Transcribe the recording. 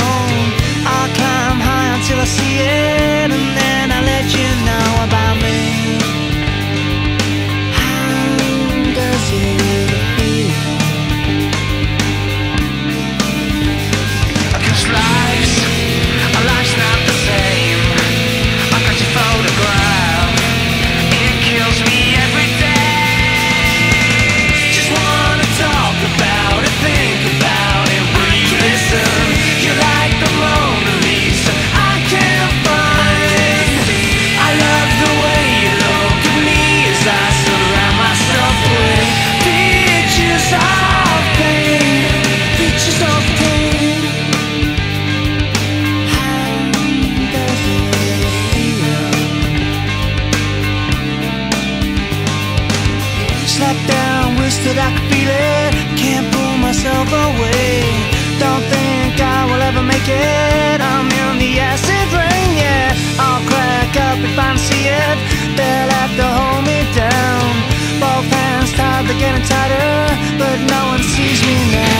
zone. I'll climb high until I see it, and then I'll let you know. That I could feel it, Can't pull myself away. Don't think I will ever make it. I'm in the acid rain, yeah. I'll crack up if I see it. They'll have to hold me down. Both hands tied, they're getting tighter But no one sees me now.